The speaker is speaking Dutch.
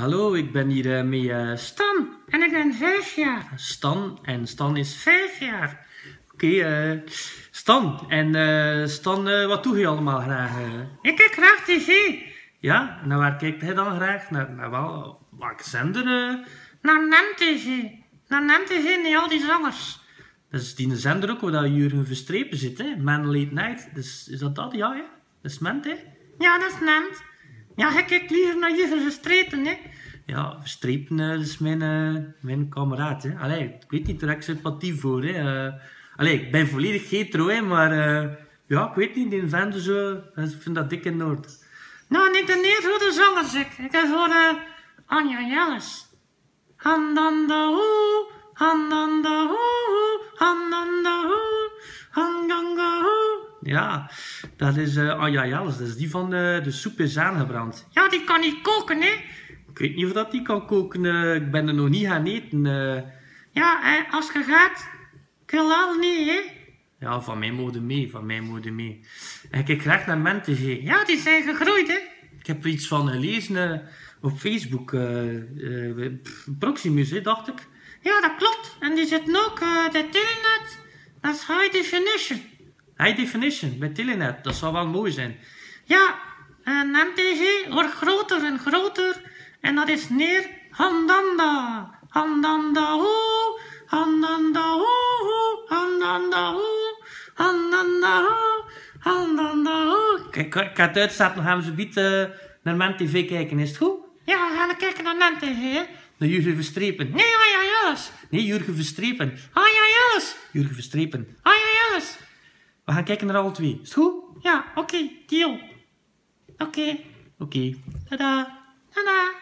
Hallo, ik ben hier uh, met uh, Stan en ik ben vijf jaar. Stan en Stan is Vijf jaar. Oké, okay, uh, Stan. En Stan, wat doe je allemaal graag? Ik kijk graag tv. Ja? Naar waar kijkt hij dan graag? Naar, naar wel, welke zender? Naar NemTV. Naar NemTV, niet al die zangers. Dat is die zender ook waar Jurgen Verstrepen zit, hè? Man Late Night. Dus, is dat dat? Ja, ja. Dat is Ment, hè? Ja, dat is Ment. Ja, ik kijk liever naar Jurgen Verstrepen, hè? Ja, Verstrepen dat is mijn, uh, mijn kameraad, hè? Allee, ik weet niet, daar heb ik sympathie voor, hè? Uh, allee, ik ben volledig hetero, hè? Maar uh, ja, ik weet niet, die vent zo, ik vind dat dik in orde. Nou, niet de neergrote zangers, ik. Ik heb voor uh, Anja Jelles. Hand aan de hoe, hand aan de hoe, hand aan de hoe, hand aan de hoe. Ja, dat is uh, Anja Jelles. Dat is die van uh, de soep is aangebrand. Ja, die kan niet koken, hè? Ik weet niet of dat die kan koken. Uh, ik ben er nog niet gaan eten. Ja, hè, als je gaat, ik wil al niet, hè? Ja, van mij mode mee, van mij mode mee. En ik kijk graag naar MenTV. Ja, die zijn gegroeid, hè? Ik heb er iets van gelezen op Facebook. Proximus, hè, dacht ik. Ja, dat klopt. En die zitten ook de Telenet. Dat is high definition. High definition, met Telenet. Dat zou wel mooi zijn. Ja, en MTG wordt groter en groter. En dat is neer Handanda. Handanda hoe, Handanda hoe, Handanda hoe, Handanda hoe, Handanda hoe. Kijk, ik ga het uitzetten, dan gaan we zo biet uh, naar MTV kijken. Is het goed? Ja, we gaan kijken naar MTV, hè. Naar Jurgen Verstrepen. Nee, Anja Jelles. Nee, Jurgen Verstrepen. Anja Jelles. Jurgen Verstrepen. Anja Jelles. We gaan kijken naar alle twee. Is goed? Ja, oké. Okay, deal. Oké. Okay. Oké. Okay. Tada. Tada.